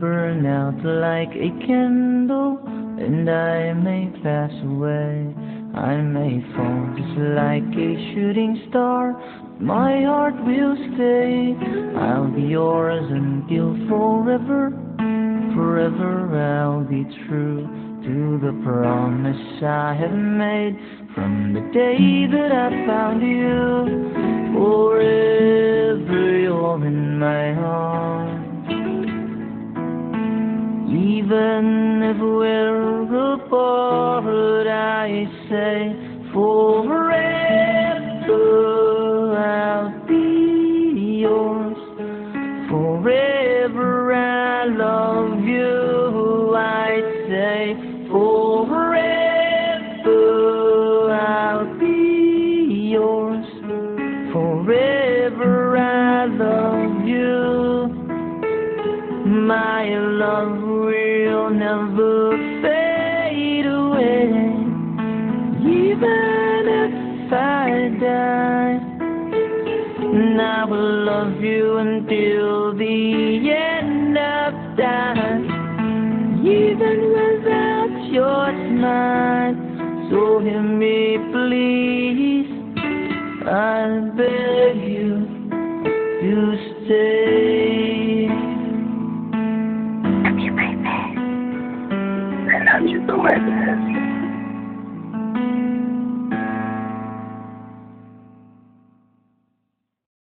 burn out like a candle, and I may pass away. I may fall just like a shooting star. My heart will stay. I'll be yours until forever. Forever I'll be true to the promise I have made from the day that I found you. Forever Even if we're apart, I say forever I'll be yours. Forever I love you. I say forever I'll be yours. Forever I love you. My love will never fade away, even if I die. And I will love you until the end of time, even without your smile. So hear me, please. I beg you, you stay. Come on.